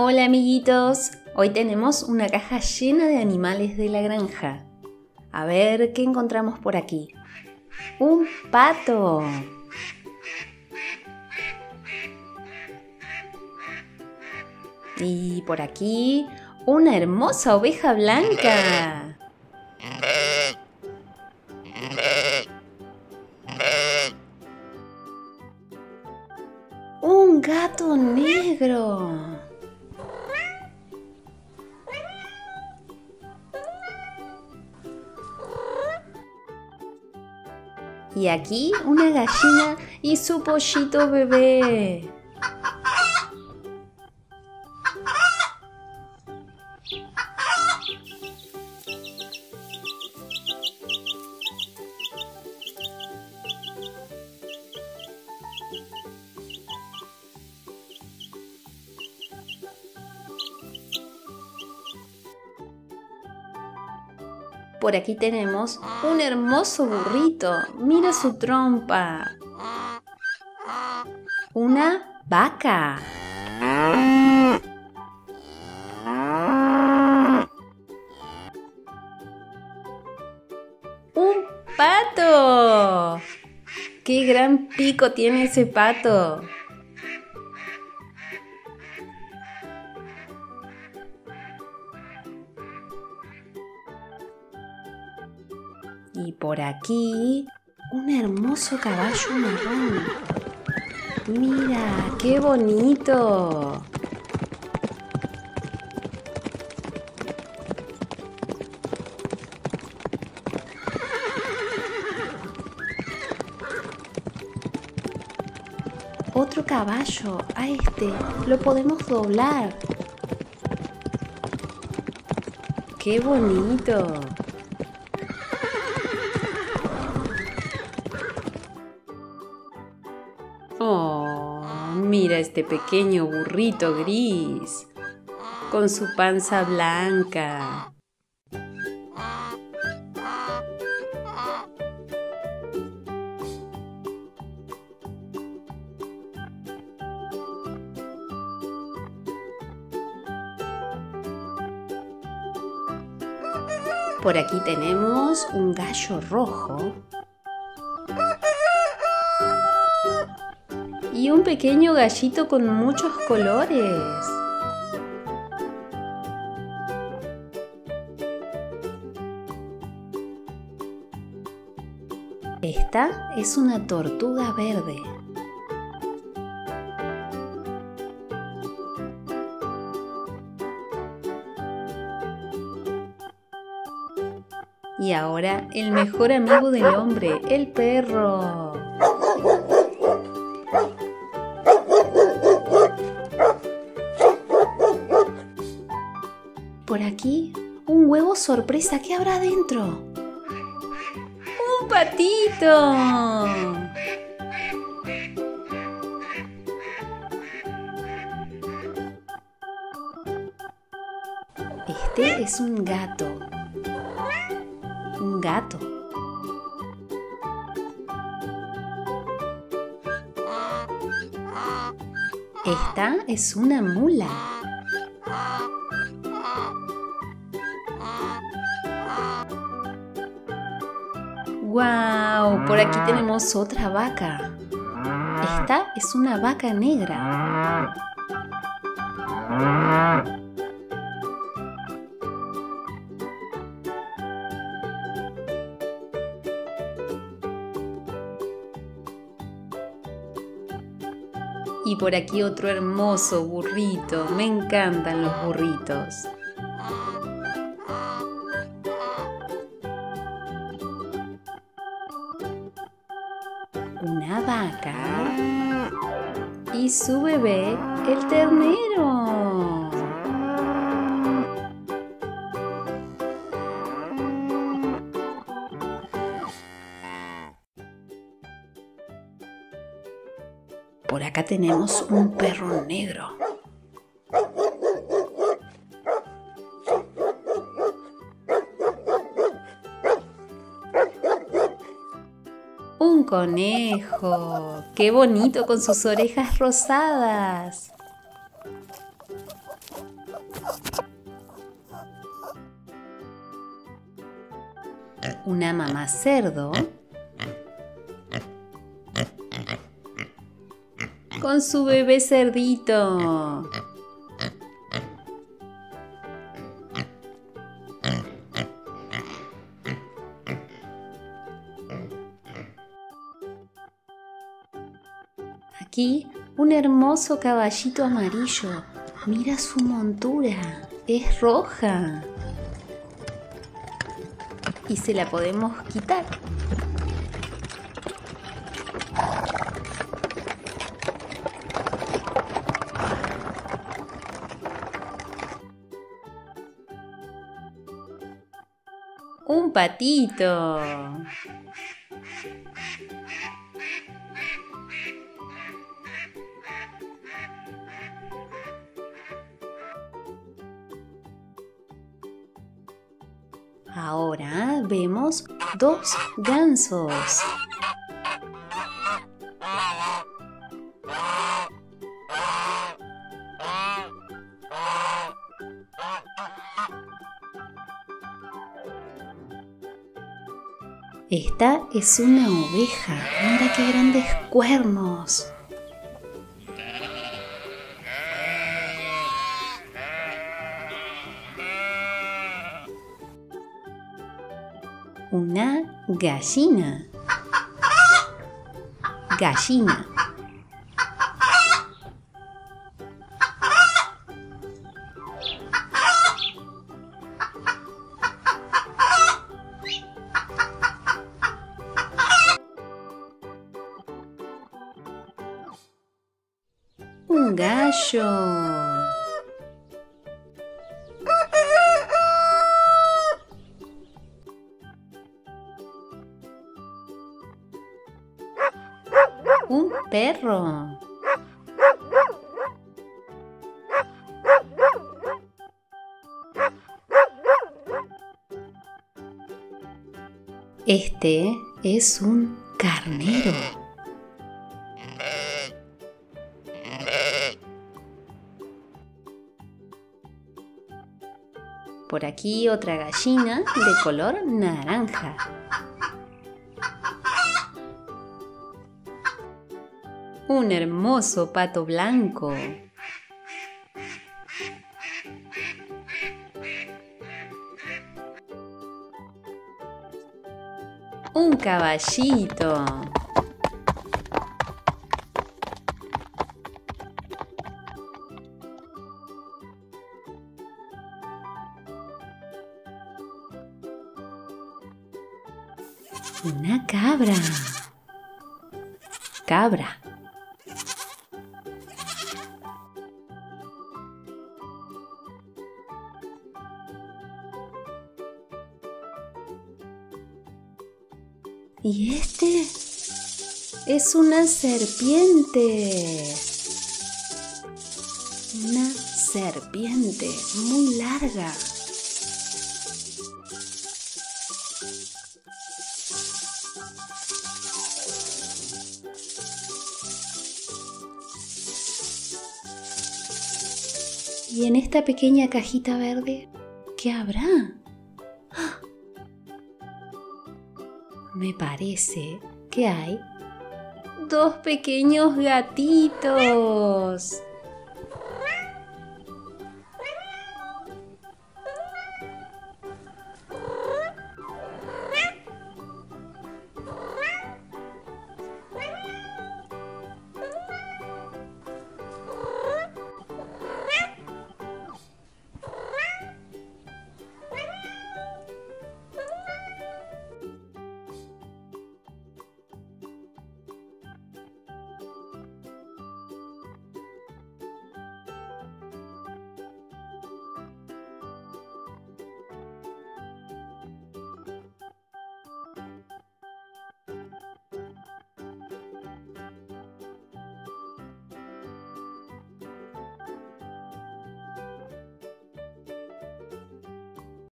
Hola amiguitos, hoy tenemos una caja llena de animales de la granja. A ver qué encontramos por aquí. Un pato. Y por aquí una hermosa oveja blanca. Un gato negro. Y aquí una gallina y su pollito bebé. Por aquí tenemos un hermoso burrito. Mira su trompa. Una vaca. Un pato. ¡Qué gran pico tiene ese pato! Y por aquí, un hermoso caballo marrón. Mira, qué bonito. Otro caballo, a este lo podemos doblar. ¡Qué bonito! Oh, mira este pequeño burrito gris con su panza blanca. Por aquí tenemos un gallo rojo un pequeño gallito con muchos colores. Esta es una tortuga verde. Y ahora el mejor amigo del hombre, el perro. Sorpresa. ¿Qué habrá dentro? ¡Un patito! Este es un gato. Un gato. Esta es una mula. ¡Wow! Por aquí tenemos otra vaca. Esta es una vaca negra. Y por aquí otro hermoso burrito. Me encantan los burritos. Y su bebé, el ternero. Por acá tenemos un perro negro. Conejo. ¡Qué bonito con sus orejas rosadas! Una mamá cerdo con su bebé cerdito. Un hermoso caballito amarillo. Mira su montura. Es roja. Y se la podemos quitar. Un patito. Ahora vemos dos gansos. Esta es una oveja. Mira qué grandes cuernos. Una gallina. Gallina. Un gallo. Un perro. Este es un carnero. Por aquí otra gallina de color naranja. Un hermoso pato blanco. Un caballito. Una cabra. Cabra. Y este es una serpiente. Una serpiente muy larga. Y en esta pequeña cajita verde, ¿qué habrá? Me parece que hay dos pequeños gatitos.